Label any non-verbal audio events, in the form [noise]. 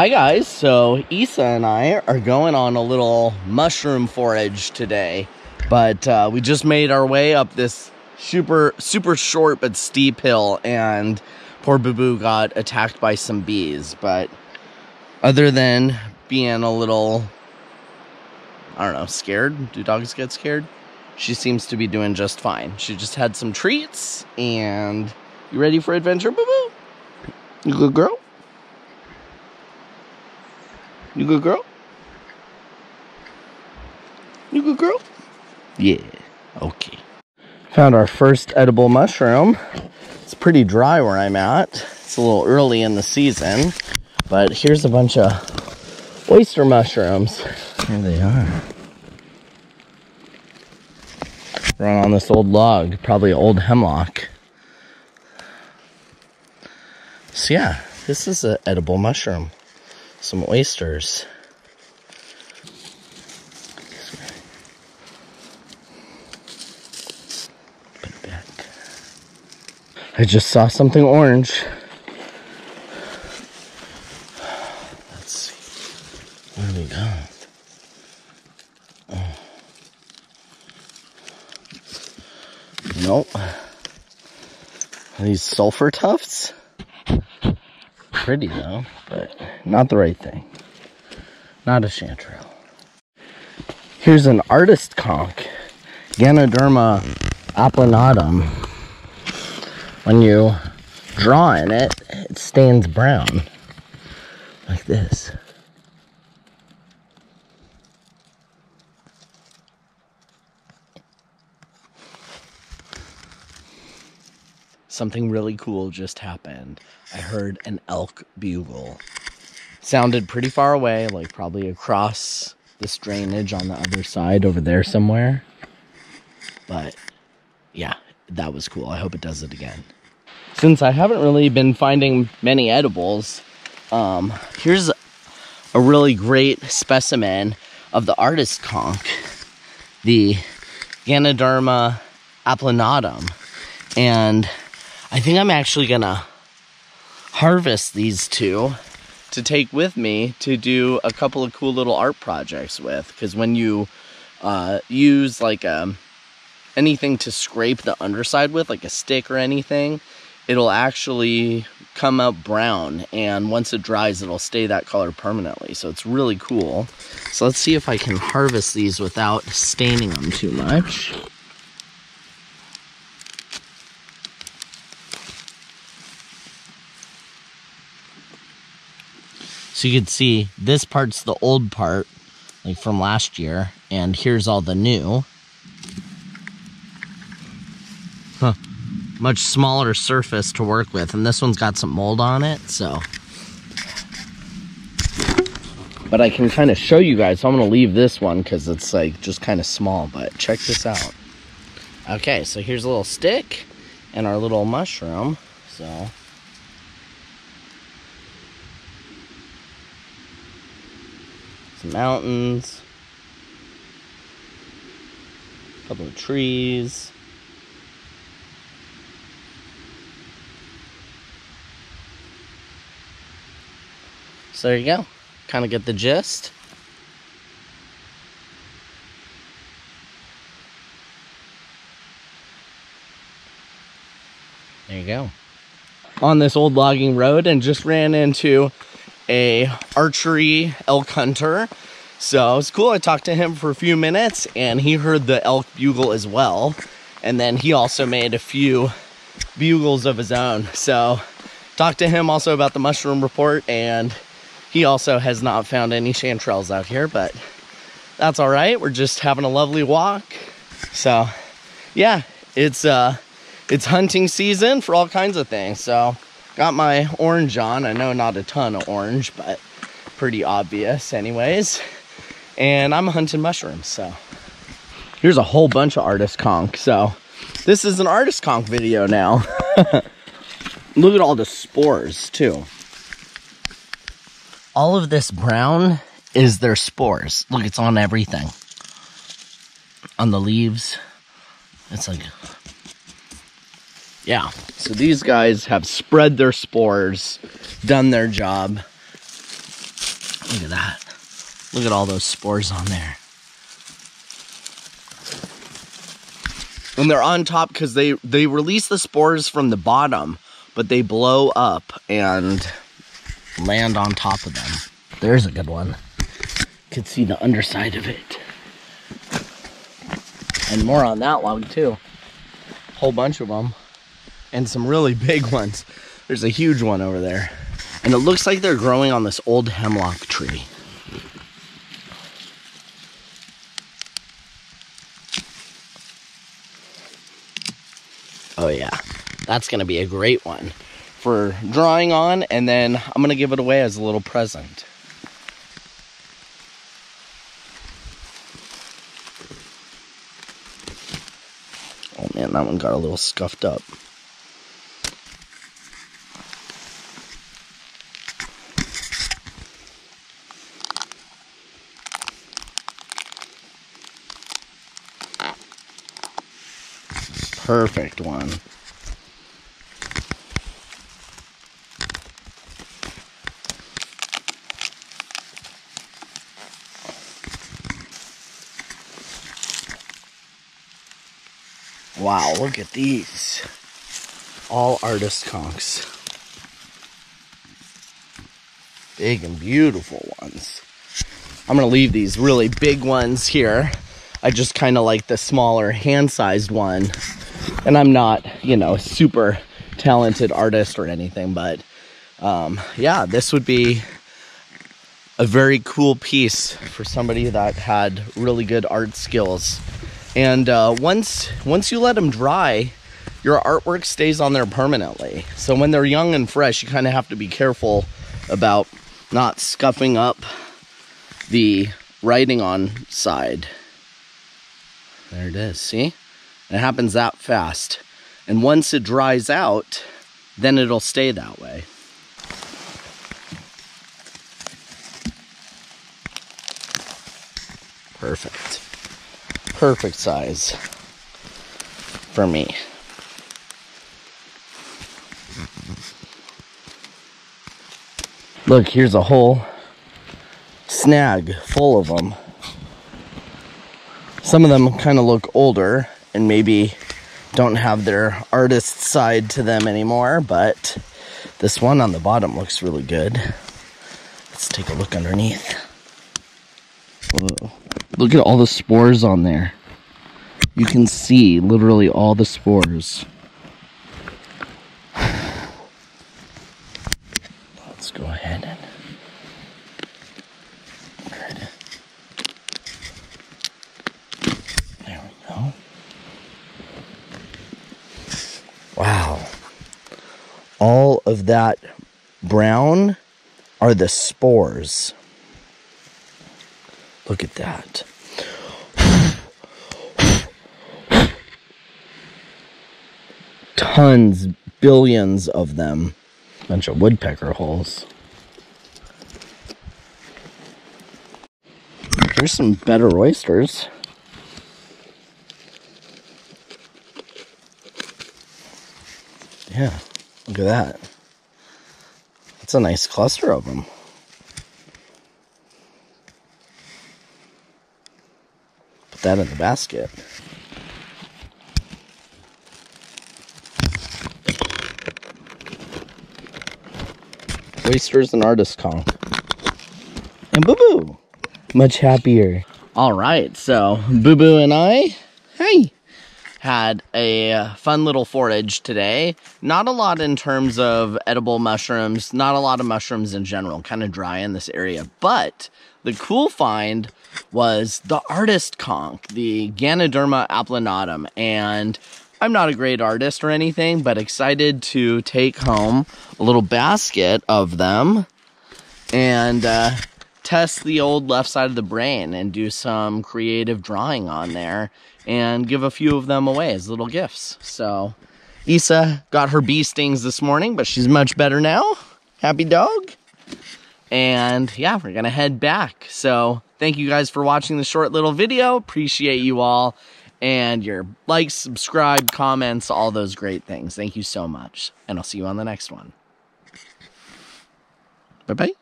Hi guys, so Isa and I are going on a little mushroom forage today, but uh, we just made our way up this super super short but steep hill, and poor Boo Boo got attacked by some bees. But other than being a little, I don't know, scared. Do dogs get scared? She seems to be doing just fine. She just had some treats, and you ready for adventure, Boo Boo? You good girl? You good girl? You good girl? Yeah. Okay. Found our first edible mushroom. It's pretty dry where I'm at. It's a little early in the season, but here's a bunch of oyster mushrooms. Here they are. Run on this old log, probably old hemlock. So yeah, this is an edible mushroom some oysters. Put it back. I just saw something orange. Let's see. Where do we go? Oh. Nope. These sulfur tufts? Pretty though, but not the right thing. Not a chanterelle. Here's an artist conk, Ganoderma applanatum. When you draw in it, it stains brown, like this. Something really cool just happened. I heard an elk bugle sounded pretty far away, like probably across this drainage on the other side over there somewhere. But yeah, that was cool. I hope it does it again. Since I haven't really been finding many edibles, um, here's a really great specimen of the artist conk, the Ganoderma applanatum. And I think I'm actually gonna harvest these two to take with me to do a couple of cool little art projects with. Because when you uh, use like a, um, anything to scrape the underside with, like a stick or anything, it'll actually come out brown. And once it dries, it'll stay that color permanently. So it's really cool. So let's see if I can harvest these without staining them too much. So you can see this part's the old part, like from last year, and here's all the new. Huh. Much smaller surface to work with, and this one's got some mold on it, so. But I can kind of show you guys, so I'm gonna leave this one because it's like just kind of small, but check this out. Okay, so here's a little stick and our little mushroom, so. Some mountains, a couple of trees. So there you go. Kind of get the gist. There you go. On this old logging road and just ran into a archery elk hunter. So it's cool. I talked to him for a few minutes and he heard the elk bugle as well. And then he also made a few bugles of his own. So talked to him also about the mushroom report and he also has not found any chanterelles out here, but that's all right. We're just having a lovely walk. So yeah, it's uh it's hunting season for all kinds of things. So Got my orange on. I know not a ton of orange, but pretty obvious anyways. And I'm hunting mushrooms, so. Here's a whole bunch of artist conk. So this is an artist conk video now. [laughs] Look at all the spores too. All of this brown is their spores. Look, it's on everything. On the leaves. It's like yeah, so these guys have spread their spores, done their job. Look at that. Look at all those spores on there. And they're on top because they, they release the spores from the bottom, but they blow up and land on top of them. There's a good one. Could see the underside of it. And more on that log too. Whole bunch of them. And some really [laughs] big ones. There's a huge one over there. And it looks like they're growing on this old hemlock tree. Oh yeah, that's gonna be a great one for drawing on and then I'm gonna give it away as a little present. Oh man, that one got a little scuffed up. Perfect one. Wow, look at these. All artist conks. Big and beautiful ones. I'm gonna leave these really big ones here. I just kind of like the smaller hand-sized one. And I'm not, you know, a super talented artist or anything, but um, yeah, this would be a very cool piece for somebody that had really good art skills and uh, once once you let them dry, your artwork stays on there permanently. So when they're young and fresh, you kind of have to be careful about not scuffing up the writing on side. There it is, see? It happens that fast. And once it dries out, then it'll stay that way. Perfect perfect size for me. Look, here's a whole snag full of them. Some of them kind of look older and maybe don't have their artist side to them anymore, but this one on the bottom looks really good. Let's take a look underneath. Whoa. Look at all the spores on there. You can see literally all the spores. Let's go ahead and try to. There we go. Wow. All of that brown are the spores. Look at that. Tons, billions of them. Bunch of woodpecker holes. Here's some better oysters. Yeah, look at that. That's a nice cluster of them. Put that in the basket. Oysters and artist conk. And Boo Boo. Much happier. All right, so Boo Boo and I, hey, had a fun little forage today. Not a lot in terms of edible mushrooms, not a lot of mushrooms in general, kind of dry in this area. But the cool find was the artist conk, the Ganoderma applanatum. And I'm not a great artist or anything, but excited to take home a little basket of them and uh, test the old left side of the brain and do some creative drawing on there and give a few of them away as little gifts. So Isa got her bee stings this morning, but she's much better now. Happy dog. And yeah, we're to head back. So thank you guys for watching the short little video. Appreciate you all and your likes, subscribe, comments, all those great things. Thank you so much. And I'll see you on the next one. Bye bye.